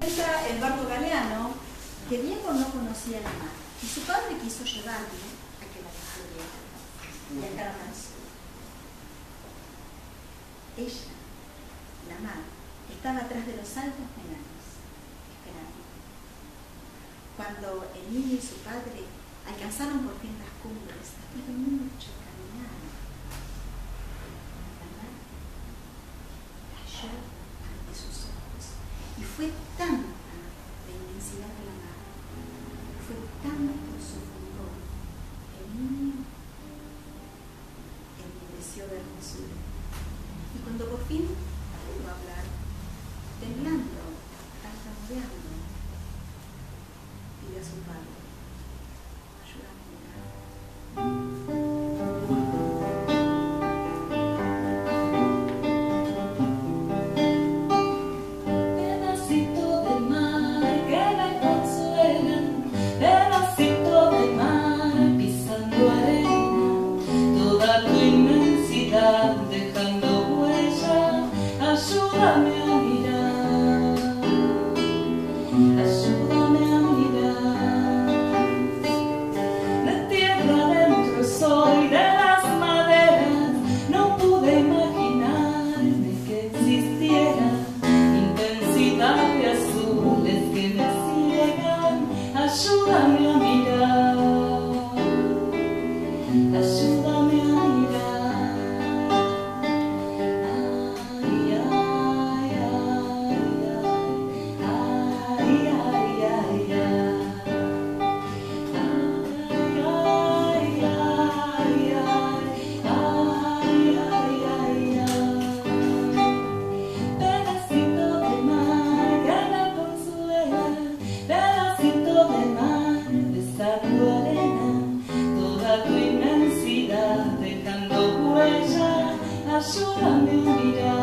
Entra Eduardo Galeano, que Diego no conocía el mar, y su padre quiso llevarlo a que la descubriera. Y acá más. Ella, la mar, estaba atrás de los altos menanos, esperando. Cuando el niño y su padre alcanzaron por fin las cumbres, después de mucho calor, fue tanta la inmensidad de la mar, fue tanto su que el niño enmudeció de hermosura. Y cuando por fin pudo hablar, temblando, tartamudeando, pidió a su padre, 가신다면 場所は無理だ。